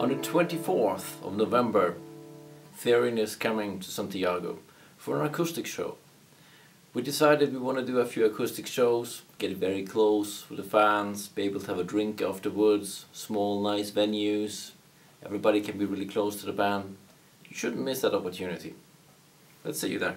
On the 24th of November, Therion is coming to Santiago for an acoustic show. We decided we want to do a few acoustic shows, get very close with the fans, be able to have a drink afterwards, small nice venues, everybody can be really close to the band. You shouldn't miss that opportunity. Let's see you there.